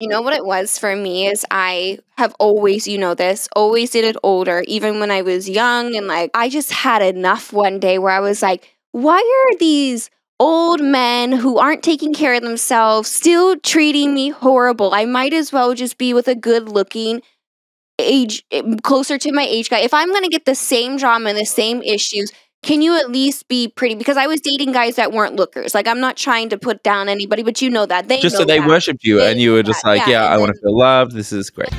You know what it was for me is I have always, you know this, always did it older, even when I was young. And like, I just had enough one day where I was like, why are these old men who aren't taking care of themselves still treating me horrible? I might as well just be with a good looking, age, eh, closer to my age guy. If I'm going to get the same drama and the same issues, can you at least be pretty? Because I was dating guys that weren't lookers. Like I'm not trying to put down anybody, but you know that they just so they that. worshipped you, They and you were just that, like, yeah, yeah, I want to feel loved. This is great.